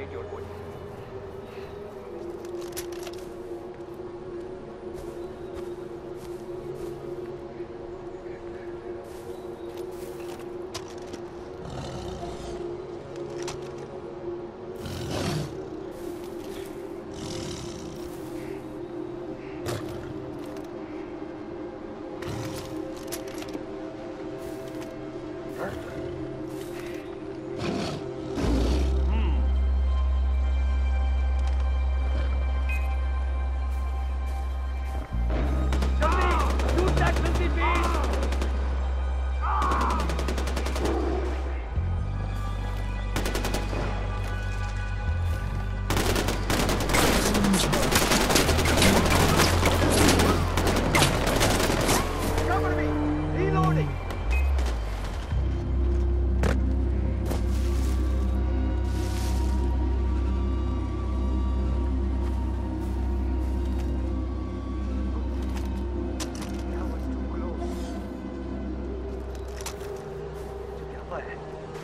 locate your coordinates.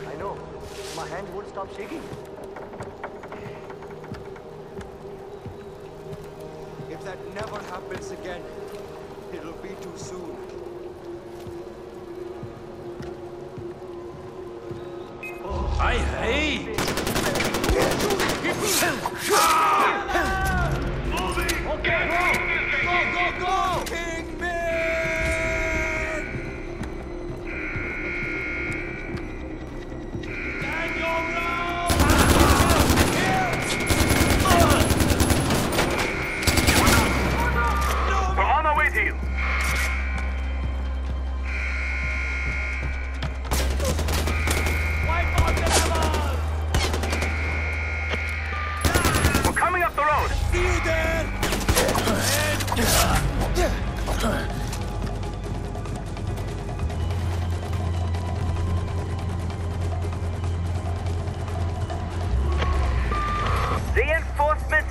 I, know. My hands won't stop shaking. If that never happens again, it'll be too soon. I hate. Moving! Okay, go, go, go!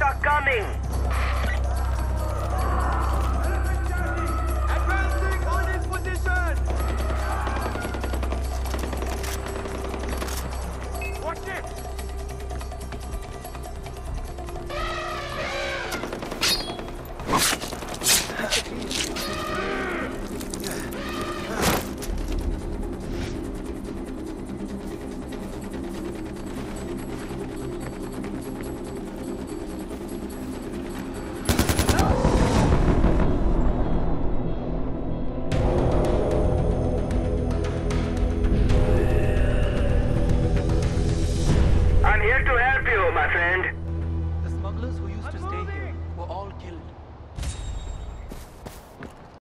Are coming. Here to help you, my friend.